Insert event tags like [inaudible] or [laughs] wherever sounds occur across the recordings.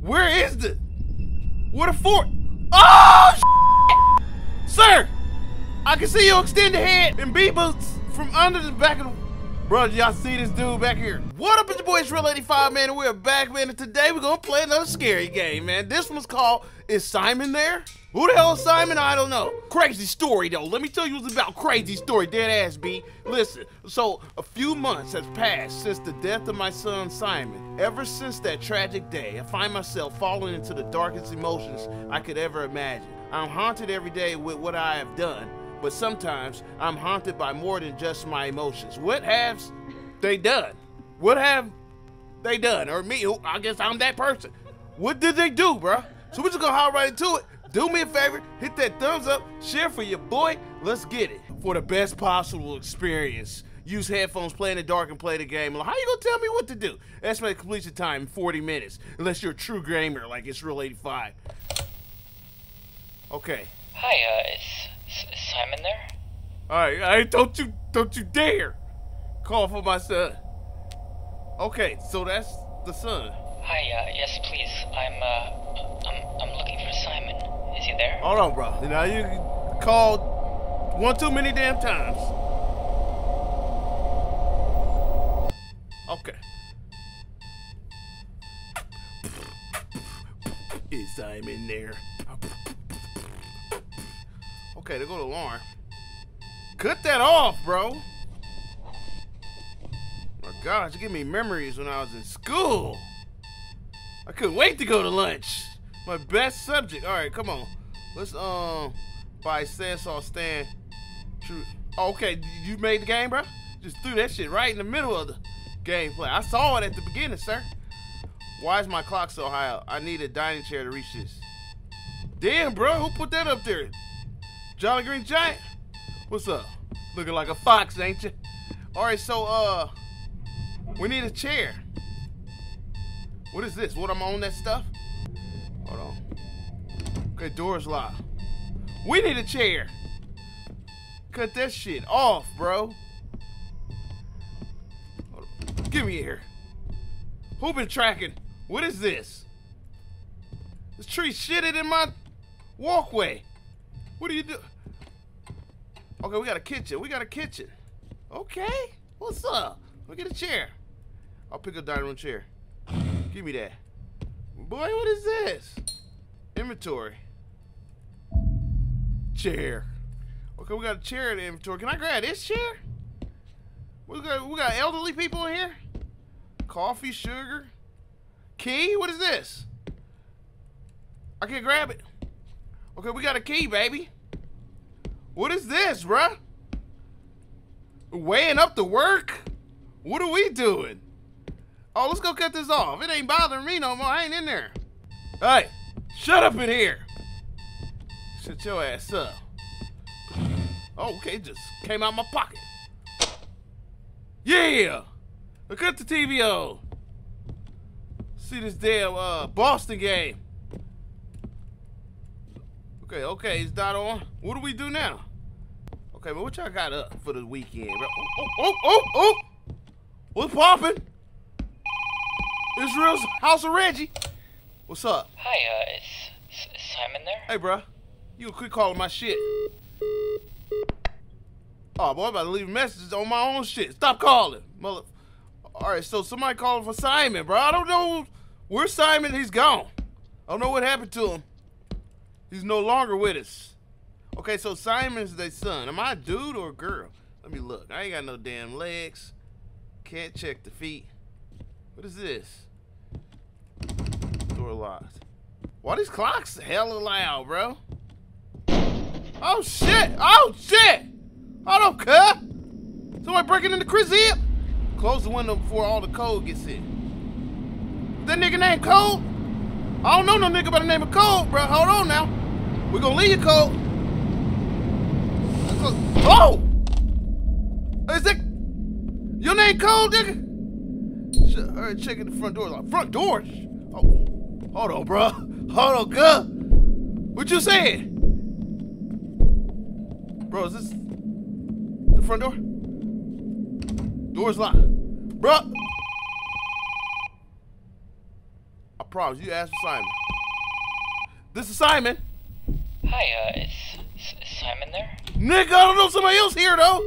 Where is the? What a fort? Oh, sir! I can see you extend the head and B boots from under the back of the. Bro, y'all see this dude back here? What up, it's your boy, it's Real 85, man, and we're back, man, and today we're gonna play another scary game, man. This one's called Is Simon There? Who the hell is Simon? I don't know. Crazy story, though. Let me tell you about crazy story, dead ass B. Listen, so a few months has passed since the death of my son Simon. Ever since that tragic day, I find myself falling into the darkest emotions I could ever imagine. I'm haunted every day with what I have done but sometimes I'm haunted by more than just my emotions. What have they done? What have they done? Or me, I guess I'm that person. What did they do, bruh? So we're just gonna hop right into it. Do me a favor, hit that thumbs up, share for your boy. Let's get it. For the best possible experience, use headphones, play in the dark, and play the game. How you gonna tell me what to do? Estimate completion time 40 minutes, unless you're a true gamer like it's Real 85. Okay. Hi, uh, is, is Simon there? All right, all right, don't you, don't you dare call for my son. Okay, so that's the son. Hi, uh, yes, please. I'm, uh, I'm, I'm looking for Simon. He there? Hold on, bro. Now you called one too many damn times. Okay. Is I'm in there? Okay, there go to Lauren. Cut that off, bro. My gosh, you give me memories when I was in school. I couldn't wait to go to lunch. My best subject. All right, come on. Let's um buy Sansol stand. True. Okay, you made the game, bro. Just threw that shit right in the middle of the gameplay. I saw it at the beginning, sir. Why is my clock so high? I need a dining chair to reach this. Damn, bro, who put that up there? Jolly Green Giant? What's up? Looking like a fox, ain't you? All right, so uh, we need a chair. What is this? What I'm on that stuff? Okay, door's locked. We need a chair. Cut that shit off, bro. Give me here. Who been tracking? What is this? This tree shitted in my walkway. What do you do? Okay, we got a kitchen. We got a kitchen. Okay. What's up? Me get a chair. I'll pick a dining room chair. Give me that. Boy, what is this? Inventory. Chair. Okay, we got a chair in the inventory. Can I grab this chair? We got we got elderly people in here. Coffee, sugar, key. What is this? I can't grab it. Okay, we got a key, baby. What is this, bruh? Weighing up the work? What are we doing? Oh, let's go cut this off. It ain't bothering me no more. I ain't in there. Hey, shut up in here. Shut your ass up. Oh, okay, just came out my pocket. Yeah! I cut the TV on. See this damn uh, Boston game. Okay, okay, it's not on. What do we do now? Okay, but what y'all got up for the weekend, bro? Oh, oh, oh, oh! What's popping? Israel's House of Reggie. What's up? Hi, uh, is, is Simon there? Hey, bro. You quit calling my shit. Oh, boy, I'm about to leave messages on my own shit. Stop calling. Mother. All right, so somebody calling for Simon, bro. I don't know where Simon. He's gone. I don't know what happened to him. He's no longer with us. Okay, so Simon's their son. Am I a dude or a girl? Let me look. I ain't got no damn legs. Can't check the feet. What is this? Door locked. Why these clocks hella loud, bro? Oh shit! Oh shit! Hold up, cut! Somebody breaking into Chris hip? Close the window before all the cold gets in. That nigga named Code? I don't know no nigga by the name of Code, bro. Hold on now. We gonna leave you, Code. Oh! Is that your name Code, nigga? Shit, all right, checking the front door. Like, front doors? Oh, hold on, bro. Hold on, girl. What you saying? Bro, is this the front door? Door's locked. Bro. I promise. You ask for Simon. This is Simon. Hi, uh, is, is Simon there? Nigga, I don't know somebody else here though.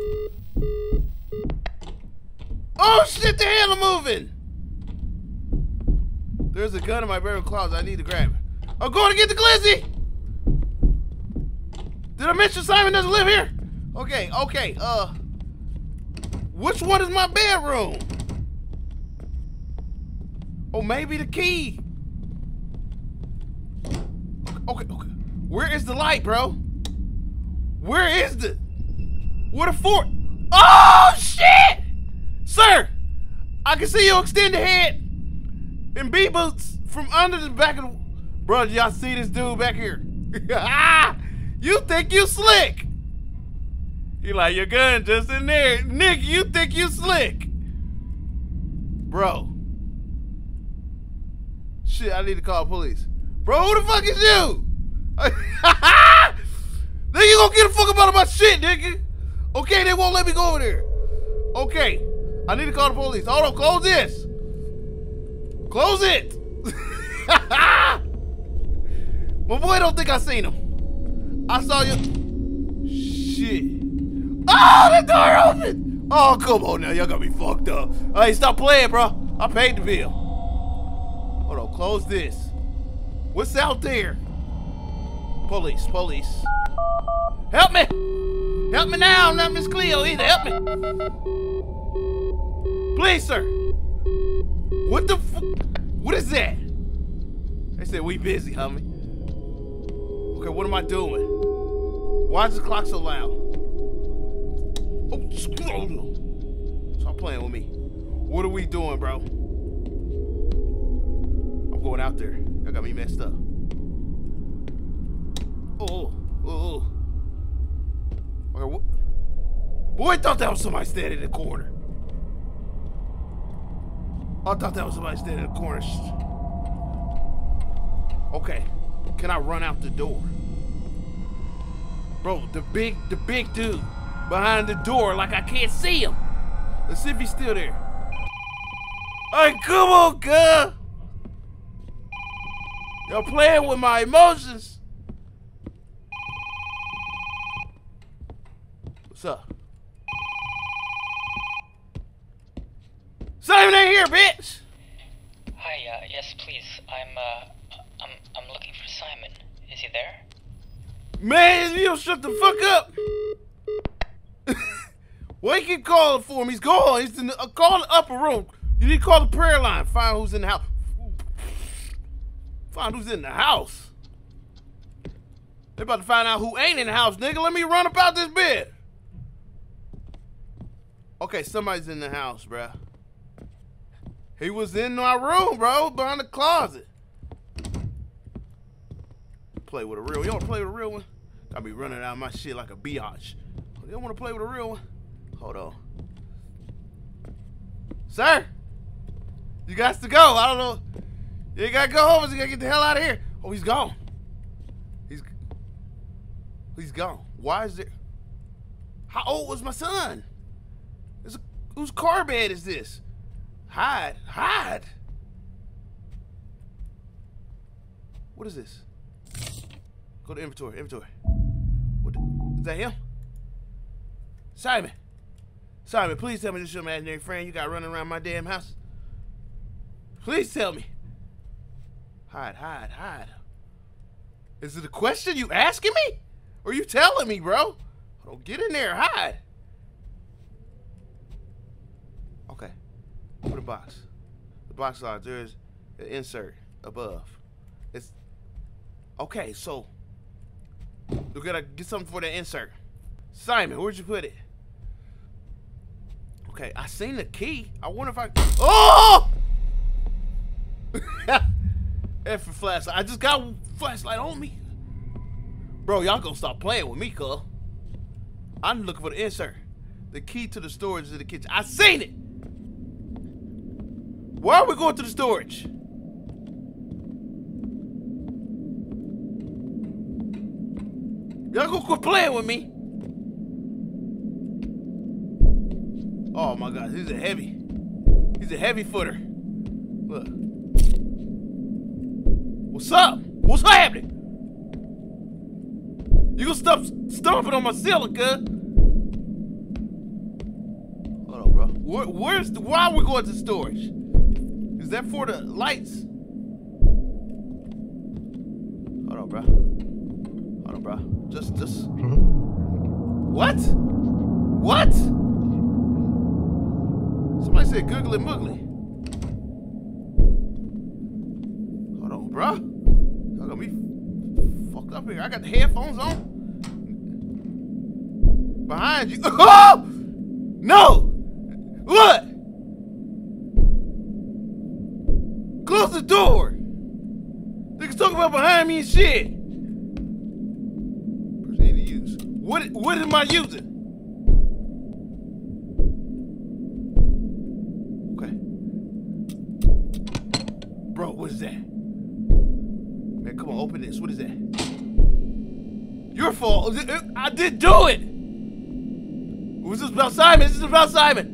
Oh shit, the handle moving. There's a gun in my bedroom closet. I need to grab it. I'm going to get the glizzy. Did I mention Simon doesn't live here? Okay, okay, uh. Which one is my bedroom? Oh, maybe the key. Okay, okay. Where is the light, bro? Where is the... What a fort? Oh, shit! Sir! I can see you extend the head in B boots from under the back of the... Bro, y'all see this dude back here? [laughs] you think you slick? You like your gun just in there. Nick, you think you slick? Bro. Shit, I need to call police. Bro, who the fuck is you? [laughs] then you gonna get a fuck about my shit, nigga. Okay, they won't let me go over there. Okay, I need to call the police. Hold on, close this. Close it. [laughs] my boy don't think I seen him. I saw you. Shit. Oh, the door open. Oh, come on now. Y'all got me fucked up. Hey, stop playing, bro. I paid the bill. Hold on, close this. What's out there? Police, police. Help me! Help me now, not Miss Cleo either. Help me. Please, sir. What the What is that? They said we busy, homie. Okay, what am I doing? Why is the clock so loud? Oh, stop playing with me. What are we doing, bro? I'm going out there. Y'all got me messed up. Oh, oh, oh. oh. Okay, what? Boy, I thought that was somebody standing in the corner. I thought that was somebody standing in the corner. Okay, can I run out the door? Bro, the big, the big dude behind the door, like I can't see him. Let's see if he's still there. Hey, come on, girl. Y'all playing with my emotions. What's up? Simon ain't here, bitch! Hi, uh, yes, please. I'm, uh, I'm, I'm looking Simon. Is he there? Man, you don't shut the fuck up! [laughs] Why you keep calling for him? He's gone. He's in the, uh, call the upper room. You need to call the prayer line. Find who's in the house. Find who's in the house. They're about to find out who ain't in the house, nigga. Let me run about this bed. Okay, somebody's in the house, bruh. He was in my room, bro, behind the closet. Play with a real one. You to play with a real one? I be running out of my shit like a biatch. You don't want to play with a real one? Hold on. Sir? You got to go. I don't know. You gotta go home. You gotta get the hell out of here. Oh, he's gone. He's he's gone. Why is there? How old was my son? This, whose car bed is this? Hide, hide. What is this? Go to inventory, inventory. What? The, is that him? Simon. Simon, please tell me this is your imaginary friend you got running around my damn house. Please tell me. Hide, hide, hide. Is it a question you asking me? Or you telling me, bro? Don't get in there, hide. Okay. Open the box. The box lodge, there's an insert above. It's okay, so we gotta get something for the insert. Simon, where'd you put it? Okay, I seen the key. I wonder if I Oh! [laughs] F for flashlight. I just got flashlight on me. Bro, y'all gonna stop playing with me, cuz. I'm looking for the insert. The key to the storage in the kitchen. I seen it! Why are we going to the storage? Y'all gonna quit playing with me. Oh my god, he's a heavy. He's a heavy footer. Look. What's up? What's happening? You gonna stop stomping on my ceiling, cuz? Hold on, bro. Where, where's the, why are we going to storage? Is that for the lights? Hold on, bro. Hold bro. Just, just. Hmm? What? What? Somebody said googly moogly. Hold on, bro. Y'all got me fucked up here. I got the headphones on. Behind you. [laughs] Oh! No! What? Close the door. Niggas talking about behind me and shit. What? What am I using? Okay. Bro, what is that? Man, come on, open this. What is that? Your fault. Uh, I did do it. Was this about Simon? This is about Simon.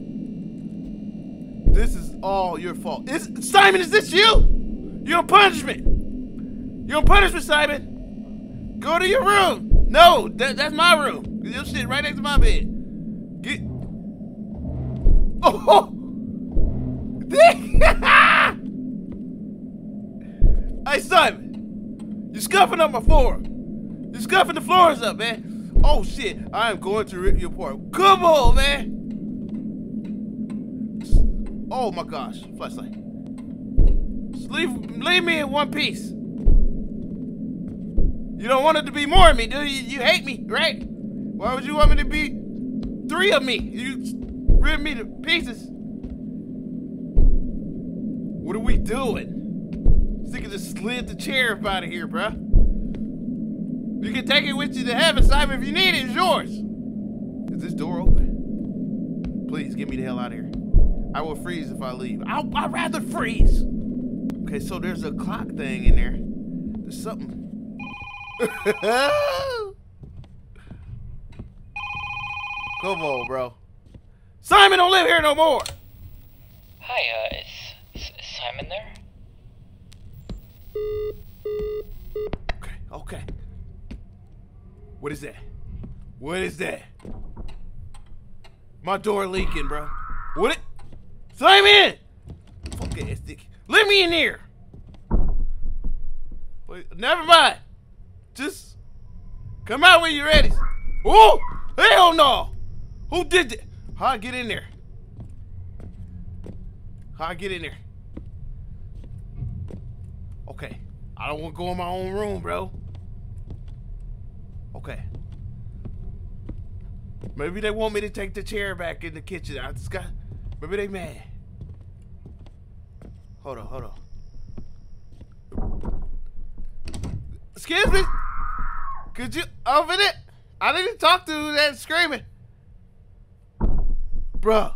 This is all your fault. Is Simon? Is this you? You're on punishment. You're on punishment, Simon. Go to your room. No, that, that's my room. Your shit right next to my bed. Get. Oh. [laughs] hey, Simon. You're scuffing up my floor. You're scuffing the floors up, man. Oh shit! I am going to rip you apart. Come on, man. Oh my gosh, flashlight. Leave, leave me in one piece. You don't want it to be more of me, do you? You hate me, right? Why would you want me to be three of me? You rip me to pieces. What are we doing? This nigga just slid the chair up out of here, bruh. You can take it with you to heaven, Simon, if you need it. It's yours. Is this door open? Please, get me the hell out of here. I will freeze if I leave. I'll, I'd rather freeze. Okay, so there's a clock thing in there. There's something. [laughs] Come on, bro. Simon don't live here no more. Hi, uh, is, is, is Simon there? Okay, okay. What is that? What is that? My door leaking, bro. What it? Simon! Fuck ass dick. Let me in here. Wait, never mind. Just come out when you're ready. Oh, hell no. Who did that? How I get in there? How I get in there? Okay. I don't want to go in my own room, bro. Okay. Maybe they want me to take the chair back in the kitchen. I just got. Maybe they mad. Hold on, hold on. Excuse me. Could you open it? I didn't talk to that screaming. Bruh.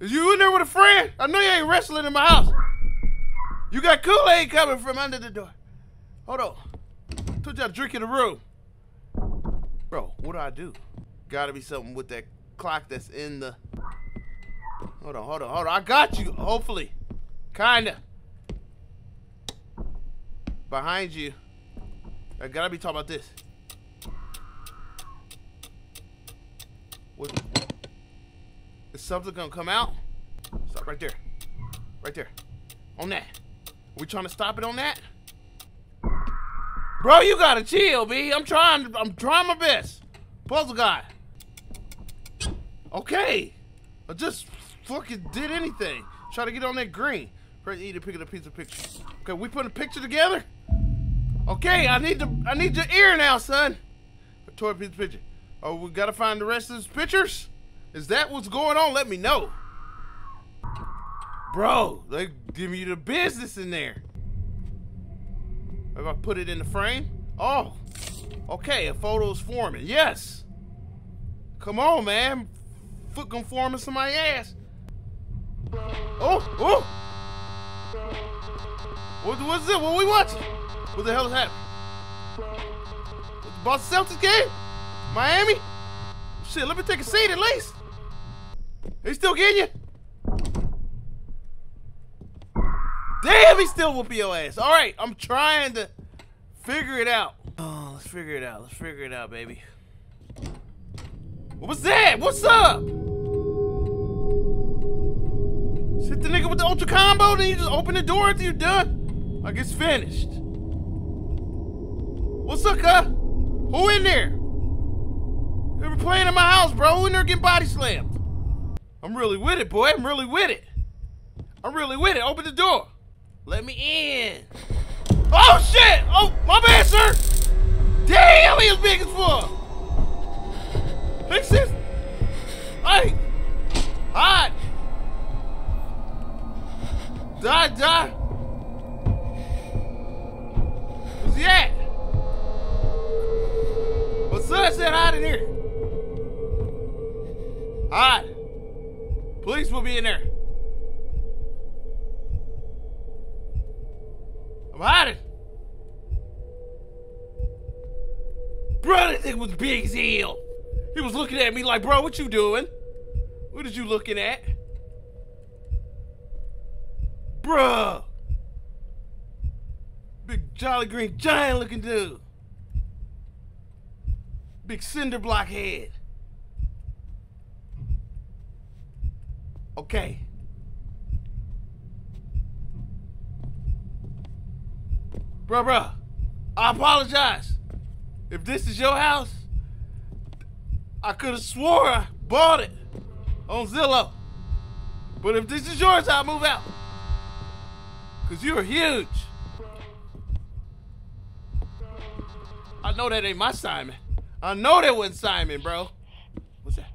Is you in there with a friend? I know you ain't wrestling in my house. You got Kool-Aid coming from under the door. Hold on. Told you I drink in the room. Bro, what do I do? Gotta be something with that clock that's in the... Hold on, hold on, hold on. I got you, hopefully. Kinda. Behind you. I gotta be talking about this. What? Is something gonna come out? Stop right there. Right there. On that. Are we trying to stop it on that? Bro, you gotta chill, B. I'm trying. I'm trying my best. Puzzle guy. Okay. I just fucking did anything. Try to get on that green. Press E to pick up a piece of picture. Okay, we put a picture together. Okay, I need the I need your ear now, son. A toy of picture. Oh, we gotta find the rest of these pictures. Is that what's going on? Let me know. Bro, they give you the business in there. If I put it in the frame? Oh, okay, a photo's forming. Yes. Come on, man. Foot gonna form in somebody's ass. Oh, oh. What, what's it? What we watching? What the hell is happening? Boston Celtics game? Miami? Shit, let me take a seat at least. He still getting you? Damn, he still whooping your ass. All right, I'm trying to figure it out. Oh, let's figure it out. Let's figure it out, baby. What was that? What's up? Hit the nigga with the ultra combo, then you just open the door until you're done. Like it's finished. What's up, huh? Who in there? They were playing in my house, bro. Who in there getting body slammed? I'm really with it, boy. I'm really with it. I'm really with it. Open the door. Let me in. Oh, shit! Oh, my bad, sir! Damn, he was big as fuck! Fix this! Hey! Hot! Die, die! Where's he at? What's? Said hide in here. Hide. Police will be in there. I'm hiding. Bro, that thing was big as hell. He was looking at me like, bro, what you doing? What are you looking at? Bruh. Big Jolly Green Giant looking dude. Big cinder block head. Okay. Bruh, bruh. I apologize. If this is your house, I could have swore I bought it on Zillow. But if this is yours, I'll move out. Cause you're huge. I know that ain't my Simon. I know that wasn't Simon, bro. What's that?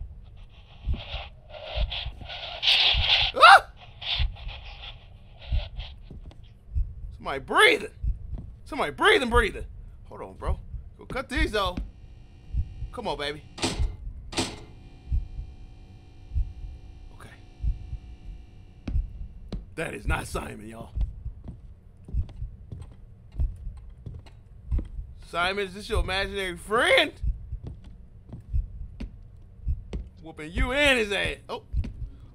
Ah! Somebody breathing. Somebody breathing, breathing. Hold on, bro. Go cut these though. Come on, baby. Okay. That is not Simon, y'all. Simon, is this your imaginary friend? Whooping you in his ass. Oh,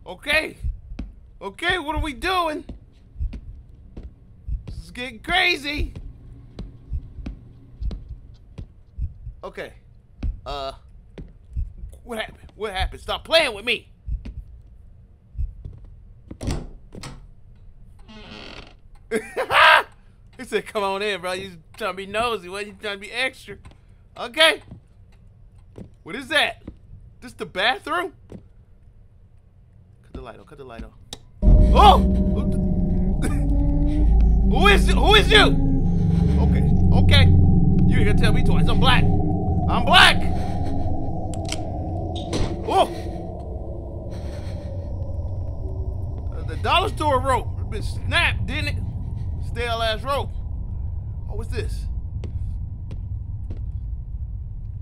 okay. Okay, what are we doing? This is getting crazy. Okay. Uh, what happened? What happened? Stop playing with me. [laughs] said, come on in, bro. You trying to be nosy. What? You trying to be extra. Okay. What is that? This the bathroom? Cut the light on. Cut the light on. Oh! Who [laughs] is who is you? Okay. Okay. You ain't gonna tell me twice. I'm black. I'm black. Oh! Uh, the dollar store rope. It snapped, didn't it? Stale ass rope. What's this?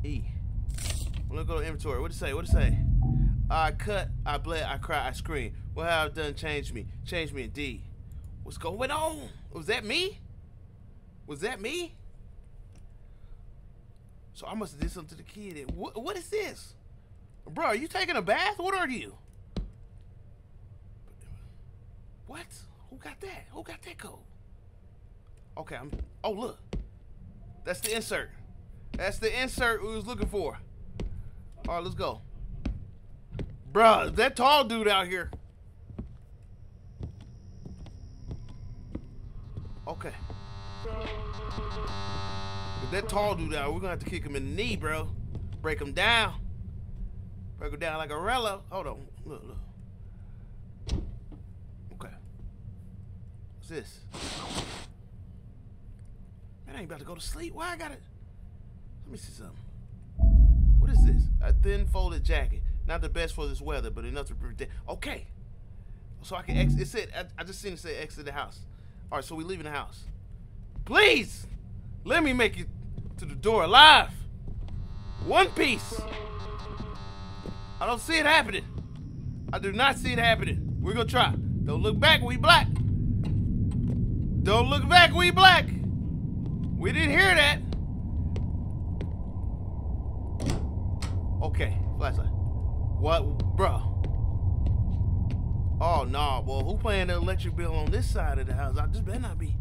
E. Let's go to inventory. What it say? What it say? I cut, I bled, I cry, I scream. What have I done changed me? Changed me indeed. What's going on? Was that me? Was that me? So I must have did something to the kid. What, what is this? Bro, are you taking a bath? What are you? What? Who got that? Who got that code? Okay, I'm. Oh, look. That's the insert. That's the insert we was looking for. All right, let's go. Bruh, that tall dude out here. Okay. If that tall dude out, we're gonna have to kick him in the knee, bro. Break him down. Break him down like a rello. Hold on. Look, look. Okay. What's this? Man, I ain't about to go to sleep. Why I gotta... Let me see something. What is this? A thin folded jacket. Not the best for this weather, but enough to protect. Okay. So I can exit. It said, I, I just seen it say exit the house. All right, so we leaving the house. Please, let me make it to the door alive. One piece. I don't see it happening. I do not see it happening. We're gonna try. Don't look back, we black. Don't look back, we black. We didn't hear that. Okay, flashlight. What, bro? Oh no, well who paying the electric bill on this side of the house? I just better not be.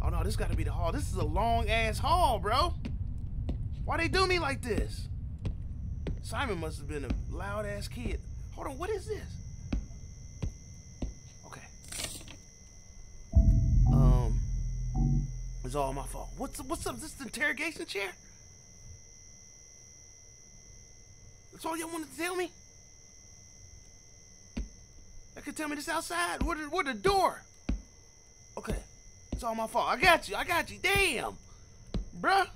Oh no, this gotta be the hall. This is a long ass hall, bro. Why they do me like this? Simon must have been a loud ass kid. Hold on, what is this? It's all my fault. What's what's up? This interrogation chair? That's all y'all wanted to tell me? I could tell me this outside. Where the, the door? Okay. It's all my fault. I got you. I got you. Damn. Bruh.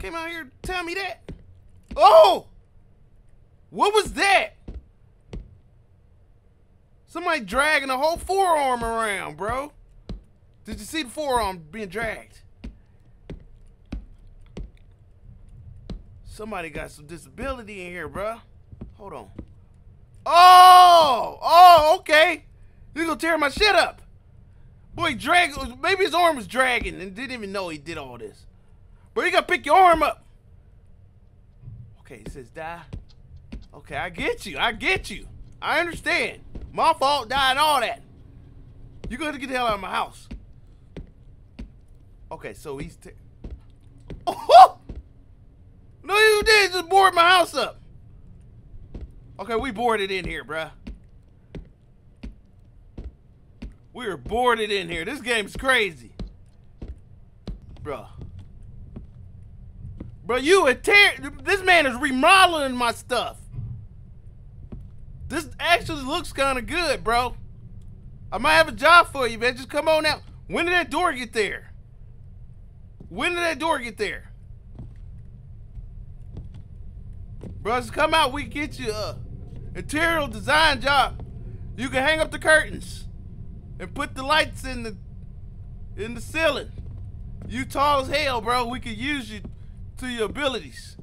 Came out here tell me that. Oh! What was that? Somebody dragging a whole forearm around, bro. Did you see the forearm being dragged? Somebody got some disability in here, bro. Hold on. Oh! Oh, okay. You gonna tear my shit up. Boy, drag. Maybe his arm was dragging and didn't even know he did all this. But you gotta pick your arm up. Okay, he says die. Okay, I get you. I get you. I understand. My fault, die, and all that. You gotta get the hell out of my house. Okay, so he's. Oh! [laughs] No, you did just board my house up. Okay, we boarded in here, bruh. We are boarded in here. This game's crazy. Bruh. Bro, you a tear. This man is remodeling my stuff. This actually looks kind of good, bro. I might have a job for you, man. Just come on out. When did that door get there? When did that door get there? Bro, just come out. We get you a interior design job. You can hang up the curtains and put the lights in the in the ceiling. You tall as hell, bro. We could use you to your abilities.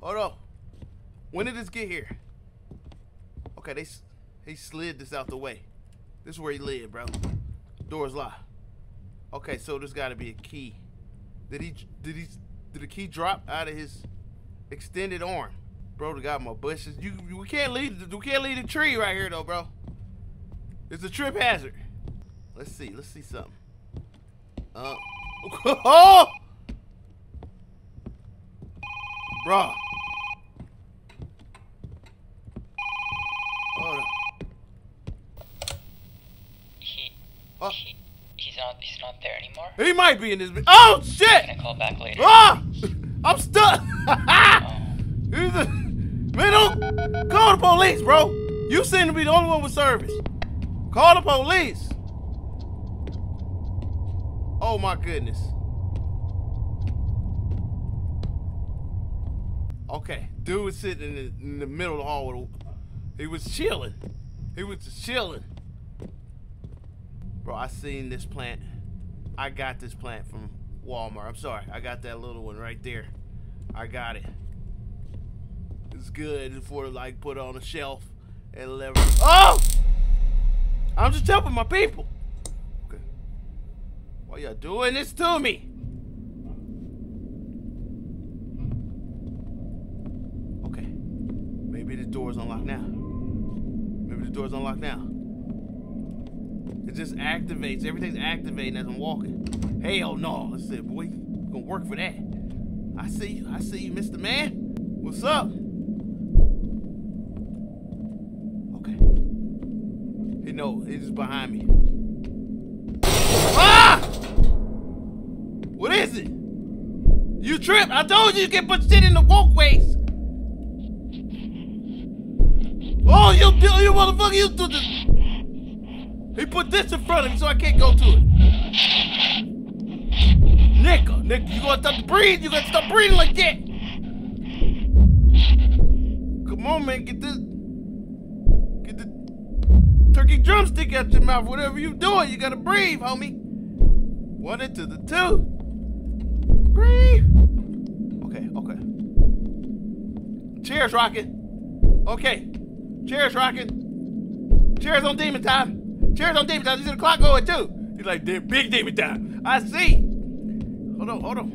Hold on. When did this get here? Okay, they he slid this out the way. This is where he lived, bro. Door's locked. Okay, so there's got to be a key. Did he did he did the key drop out of his extended arm? Bro, got my bushes. You we can't leave we can't leave the tree right here though, bro. It's a trip hazard. Let's see. Let's see something. Uh. [laughs] Oh! Bro. Hold on. Oh. He, he's not, there anymore. He might be in this. Oh shit! I call back later? Ah! [laughs] I'm stuck. [laughs] Oh, a, man, don't call the police, bro. You seem to be the only one with service. Call the police. Oh my goodness. Okay, dude was sitting in the, in the middle of the hall. He was chilling. He was just chilling. Bro, I seen this plant. I got this plant from Walmart. I'm sorry. I got that little one right there. I got it. It's good for like put on a shelf and lever. Oh! I'm just helping my people. Okay. Why y'all doing this to me? Okay. Maybe the door's unlocked now. Maybe the door's unlocked now. It just activates. Everything's activating as I'm walking. Hell no. I said, boy, you gonna work for that. I see you. I see you, Mr. Man. What's up? Okay. He know he's behind me. Ah! What is it? You tripped. I told you you can put shit in the walkways. Oh, you you motherfucker, you do this. He put this in front of me so I can't go to it. Nigga, nigga, you gonna stop to breathe? You gonna stop breathing like that? Come on, man, get this, get the turkey drumstick out your mouth. Whatever you doing, you gotta breathe, homie. One into the two. Breathe. Okay, okay. Cheers, rocking. Okay, cheers, rocking. Cheers on demon time. Cheers on demon time. You see the clock going too. He's like, "Damn, big demon time. I see. Hold on, hold on.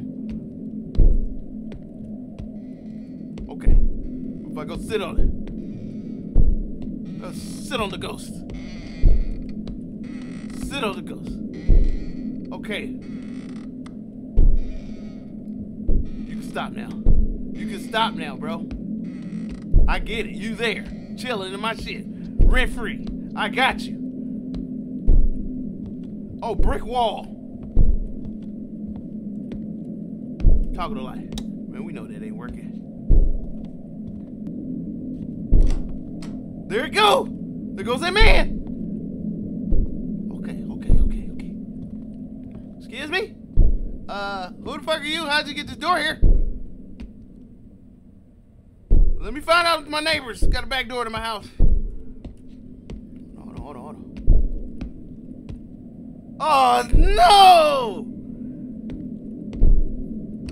Okay. If I go sit on it. Uh, sit on the ghost. Sit on the ghost. Okay. You can stop now. You can stop now, bro. I get it. You there. Chilling in my shit. Rent free. I got you. Brick wall. Talking to light. Man, we know that ain't working. There it go. There goes that man. Okay, okay, okay, okay. Excuse me? Uh, who the fuck are you? How'd you get this door here? Let me find out my neighbors got a back door to my house. Hold on, hold on, hold on. Oh no!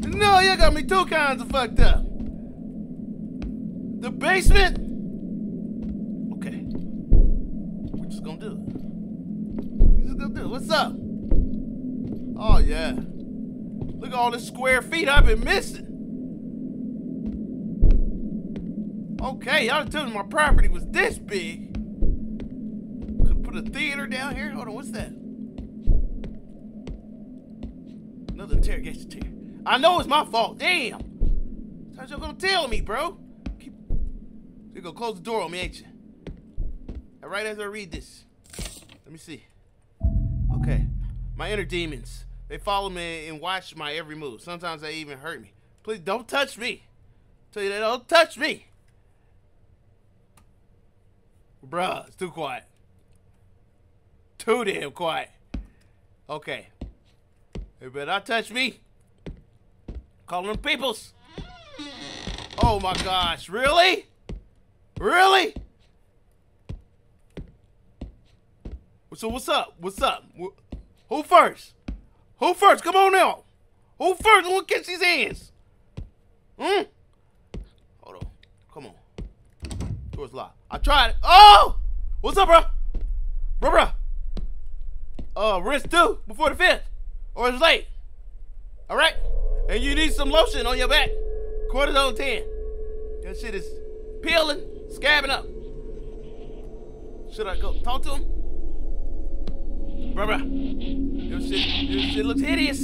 No, you got me two kinds of fucked up. The basement? Okay. We're just gonna do it. We're just gonna do it. What's up? Oh yeah. Look at all the square feet I've been missing. Okay, y'all told me my property was this big. Could put a theater down here. Hold on, what's that? Another interrogation chair. I know it's my fault. Damn. How's y'all gonna tell me, bro? Keep... You're gonna close the door on me, ain't you? Right, as I read this. Let me see. Okay. My inner demons. They follow me and watch my every move. Sometimes they even hurt me. Please don't touch me. Tell you that don't touch me. Bruh, it's too quiet. Too damn quiet. Okay. They better not touch me. Calling them peoples. Oh my gosh, really? Really? So what's up? What's up? Who first? Who first? Come on now. Who first? Who catch these hands? Hmm? Hold on. Come on. Door's locked. I tried. Oh! What's up, bro? Bro, bro. Uh, rinse two before the fifth. Or it's late. All right? And you need some lotion on your back. Cortisone 10. That shit is peeling, scabbing up. Should I go talk to him? Bruh, bruh. Your shit, your shit looks hideous.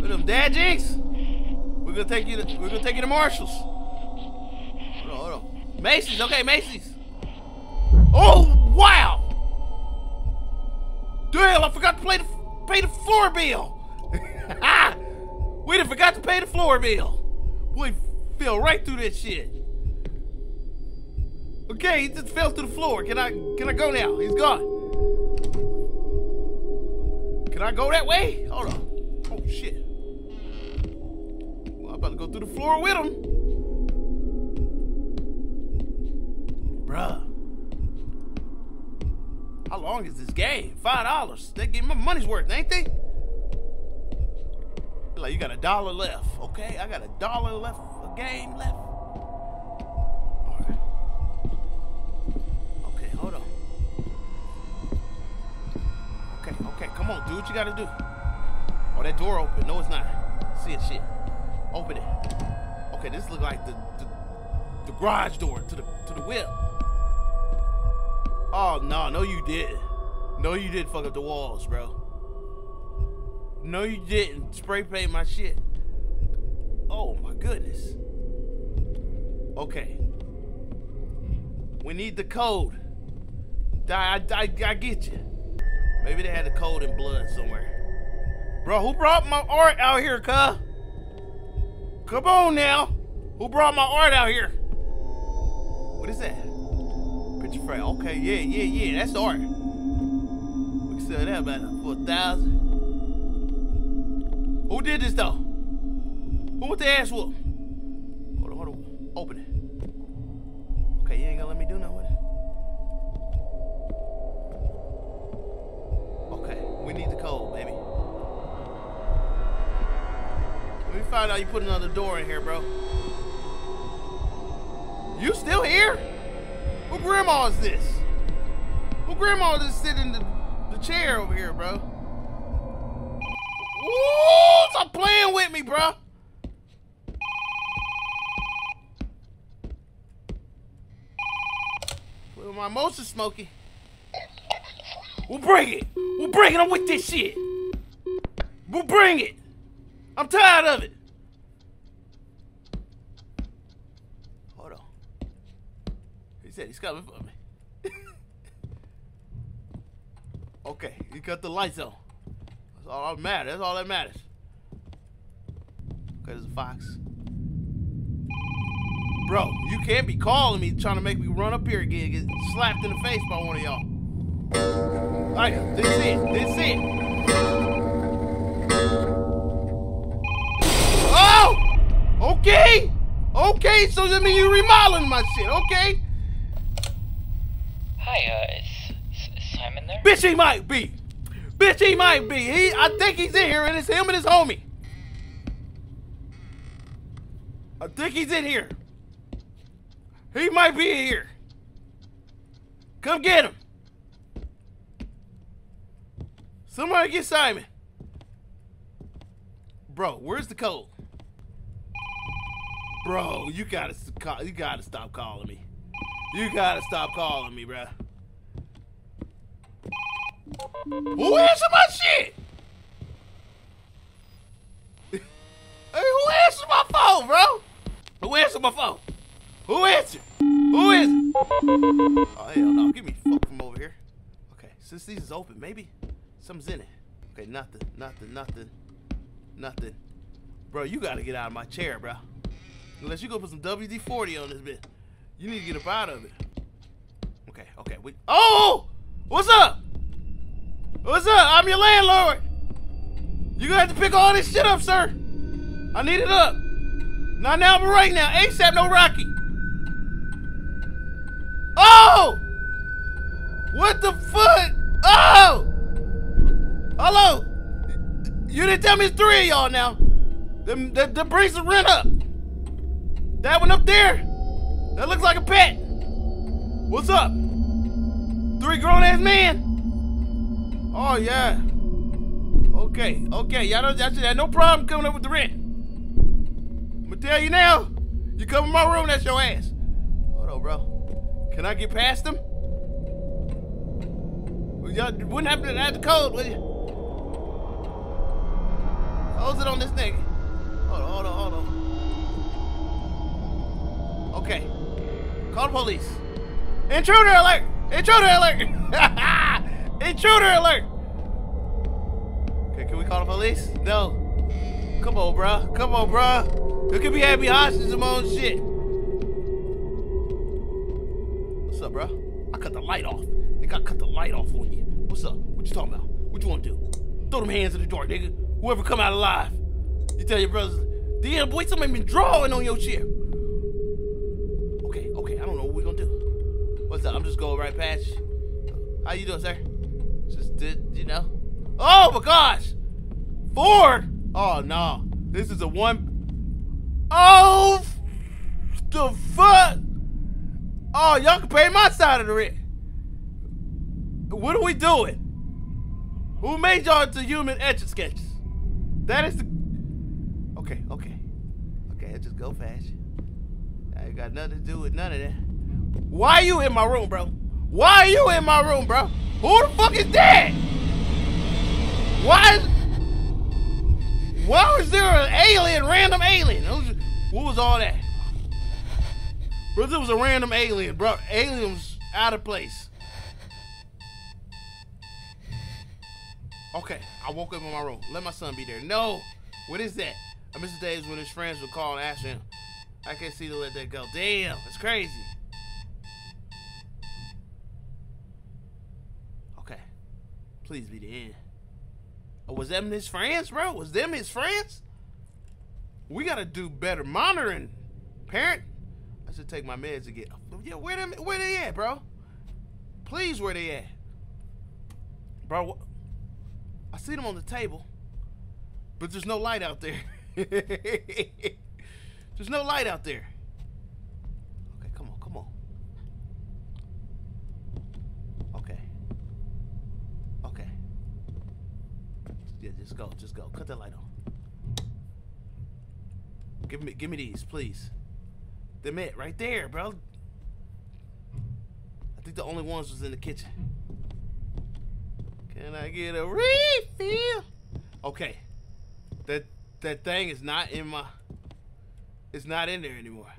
With them dad jigs? We're gonna take you to, we're gonna take you to Marshalls. Hold on, hold on. Macy's, okay, Macy's. Oh, wow! Damn, I forgot to play the, pay the floor bill. [laughs] we done forgot to pay the floor bill. Boy, fell right through that shit. Okay, he just fell to the floor. Can I can I go now? He's gone. Can I go that way? Hold on. Oh shit. Well, I'm about to go through the floor with him. Bruh. How long is this game? Five dollars. They give my money's worth, ain't they? Like you got a dollar left. Okay, I got a dollar left, a game left. Okay, hold on. Okay, okay, come on, do what you gotta do. Oh, that door open. No, it's not. See it, shit. Open it. Okay, this look like the, the the garage door to the to the whip. Oh no, no you didn't. No, you didn't fuck up the walls, bro. No, you didn't. Spray paint my shit. Oh my goodness. Okay. We need the code. I, I, I, get you. Maybe they had the code in blood somewhere. Bro, who brought my art out here, cuh? Come on now. Who brought my art out here? What is that? Okay, yeah, yeah, yeah. That's art. We can sell that about for a thousand. Who did this though? Who with the ass whoop? Hold on, hold on. Open it. Okay, you ain't gonna let me do nothing with it. Okay, we need the code, baby. Let me find out you put another door in here, bro. You still here? Who grandma is this? Who grandma is sitting in the, the chair over here, bro? Ooh, stop playing with me, bro. Well, my motion smoky. We'll bring it. We'll bring it. I'm with this shit. We'll bring it. I'm tired of it. Hold on. He said he's coming for me. [laughs] okay, he cut the lights on. That's all that matters. That's all that matters. Okay, there's a fox. Bro, you can't be calling me trying to make me run up here again get slapped in the face by one of y'all. Alright, this is it. This is it. Oh! Okay! Okay, so that means you're remodeling my shit, okay? Hi, uh, is, Simon there? Bitch, he might be. Bitch, he might be. He, I think he's in here, and it's him and his homie. I think he's in here. He might be in here. Come get him. Somebody get Simon. Bro, where's the code? Bro, you gotta you gotta stop calling me. You gotta stop calling me, bro. Who answered my shit? [laughs] hey, who answered my phone, bro? Who answered my phone? Who answered? Who is it? Oh, hell no. Give me fuck from over here. Okay, since these is open, maybe something's in it. Okay, nothing, nothing, nothing, nothing. Bro, you gotta get out of my chair, bro. Unless you go put some WD-40 on this bit. You need to get up out of it. Okay, okay. We oh! What's up? What's up? I'm your landlord. You gonna have to pick all this shit up, sir. I need it up. Not now, but right now. ASAP, no Rocky. Oh! What the fuck? Oh! Hello? You didn't tell me it's three of y'all now. Them, the, the brings the rent up. That one up there? That looks like a pet. What's up? Three grown ass men? Oh, yeah. Okay, okay. Y'all don't, y'all should have no problem coming up with the rent. I'm gonna tell you now. You come in my room, that's your ass. Hold on, bro. Can I get past them? Y'all wouldn't have to add the code, would you? Close it on this nigga. Hold on, hold on, hold on. Okay. Call the police. Intruder alert! Intruder alert! [laughs] Intruder alert! Okay, can we call the police? No. Come on, bruh. Come on, bruh. You could be having me hostage my own shit. What's up, bruh? I cut the light off. Nigga, I cut the light off on you. What's up? What you talking about? What you want to do? Throw them hands in the door, nigga. Whoever come out alive. You tell your brothers, damn, boy, somebody been drawing on your shit. What's up? I'm just going right past you. How you doing, sir? Just did, you know? Oh my gosh! Four? Oh no. This is a one. Oh, the fuck? Oh, y'all can pay my side of the rent. What are we doing? Who made y'all into human etch sketches? That is the. Okay, okay. Okay, I just go fast. I ain't got nothing to do with none of that. Why are you in my room, bro? Why are you in my room, bro? Who the fuck is that? Why is. Why was there an alien, random alien? Who's- What was all that? Bro, this was a random alien, bro. Aliens out of place. Okay, I woke up in my room. Let my son be there. No! What is that? I miss the days when his friends would call and ask him. I can't see to let that go. Damn, it's crazy. Okay. Please be the end. Oh, was them his friends, bro? Was them his friends? We gotta do better monitoring, parent. I should take my meds again. Yeah, where them? Where they at, bro? Please, where they at, bro? I see them on the table, but there's no light out there. [laughs] there's no light out there. Okay, come on, come on. Okay. Okay. Yeah, just go, just go. Cut that light on. Give me, give me these, please. Them it right there, bro. I think the only ones was in the kitchen. Can I get a refill? Okay. That that thing is not in my it's not in there anymore.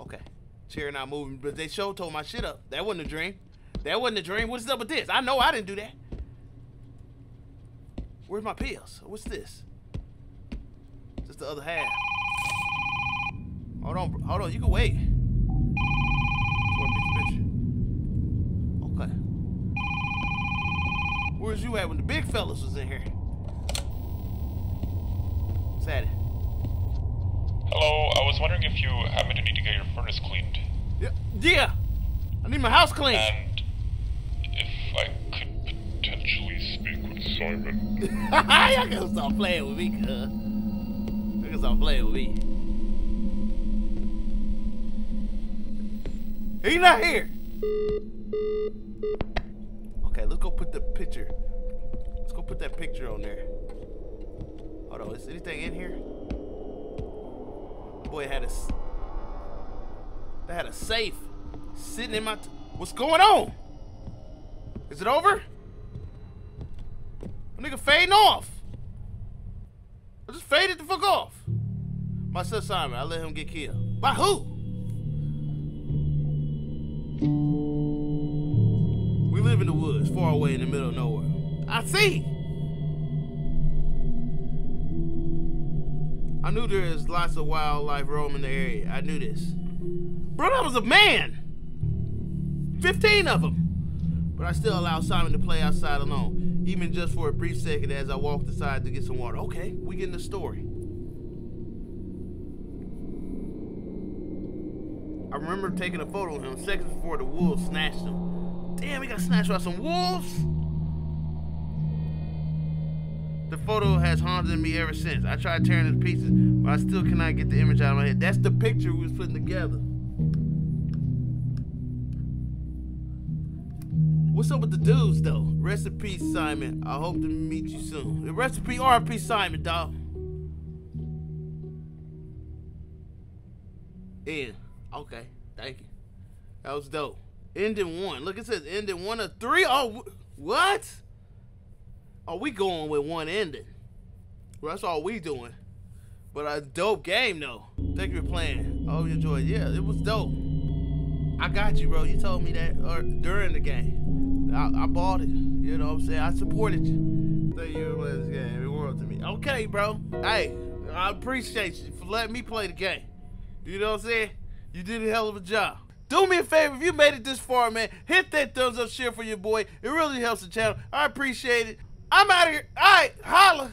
Okay. Chair not moving, but they show told my shit up. That wasn't a dream. That wasn't a dream. What's up with this? I know I didn't do that. Where's my pills? What's this? Just the other half. Hold on, hold on. You can wait. Okay. Where's you at when the big fellas was in here? That? Hello, I was wondering if you happen to need to get your furnace cleaned. Yeah, yeah. I need my house cleaned. I could potentially speak with Simon. [laughs] Y'all gonna stop playing with me, cuz. Y'all gonna stop playing with me. He's not here. Okay, let's go put the picture. Let's go put that picture on there. Hold on, is anything in here? Boy, had a. They had a safe sitting in my. What's going on? Is it over? A nigga fading off. I just faded the fuck off. My son Simon, I let him get killed. By who? We live in the woods, far away in the middle of nowhere. I see. I knew there is lots of wildlife roaming the area. I knew this. Bro, that was a man. 15 of them. But I still allowed Simon to play outside alone, even just for a brief second as I walked aside to get some water. Okay, we getting the story. I remember taking a photo of him seconds before the wolves snatched him. Damn, he got snatched by some wolves. The photo has haunted me ever since. I tried tearing it to pieces, but I still cannot get the image out of my head. That's the picture we was putting together. What's up with the dudes though? Peace, Simon. I hope to meet you soon. In peace, RP Simon, dog. End. Okay, thank you. That was dope. Ending one. Look, it says ending one of three. Oh, wh- what? Oh, we going with one ending. Well, that's all we doing. But a dope game though. Thank you for playing. I hope you enjoyed. Yeah, it was dope. I got you, bro. You told me that uh, during the game. I, I bought it. You know what I'm saying? I supported you. Thank you for this game. It world to me. Okay, bro. Hey, I appreciate you for letting me play the game. You know what I'm saying? You did a hell of a job. Do me a favor, if you made it this far, man, hit that thumbs up, share for your boy. It really helps the channel. I appreciate it. I'm out of here. All right, holla.